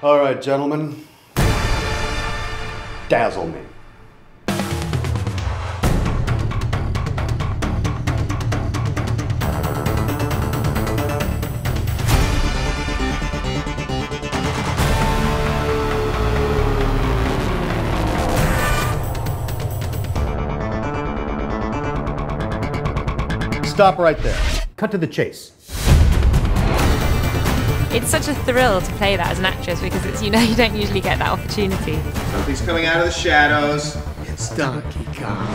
All right, gentlemen. Dazzle me. Stop right there. Cut to the chase. It's such a thrill to play that as an actress because it's you know you don't usually get that opportunity. Something's coming out of the shadows. It's Donkey Kong.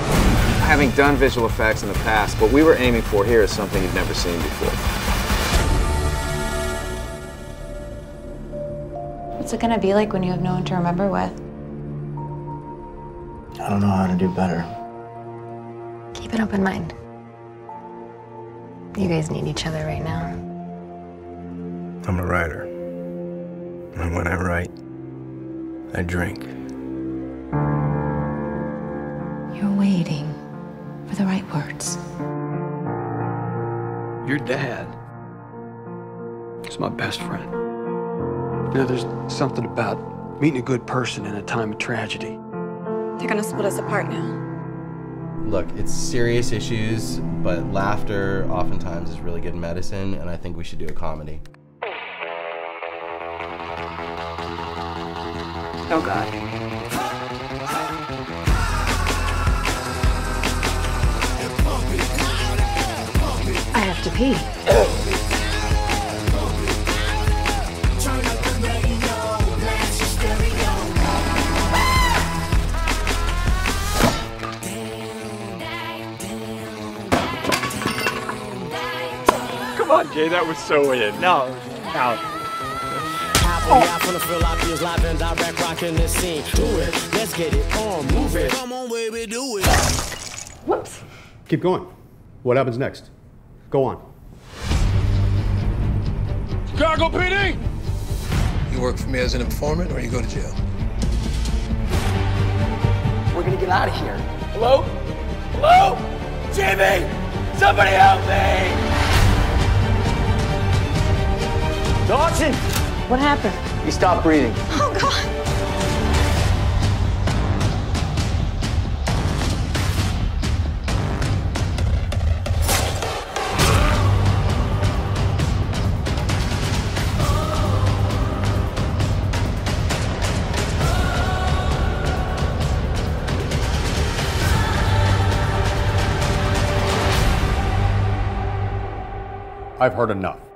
Having done visual effects in the past, what we were aiming for here is something you've never seen before. What's it gonna be like when you have no one to remember with? I don't know how to do better. Keep an open mind. You guys need each other right now. I'm a writer. And when I write, I drink. You're waiting for the right words. Your dad is my best friend. You know, there's something about meeting a good person in a time of tragedy. They're gonna split us apart now. Look, it's serious issues, but laughter oftentimes is really good medicine, and I think we should do a comedy. Oh god. I have to pee. Come on, Jay, that was so in. No, no. From the Philippines, live and direct, rocking this scene. Do it, let's get it on, move it. Come on, baby, do it. Whoops. Keep going. What happens next? Go on. Chicago PD! You work for me as an informant or you go to jail? We're gonna get out of here. Hello? Hello? Jimmy! Somebody help me! Dawson! What happened? He stopped breathing. Oh god. I've heard enough.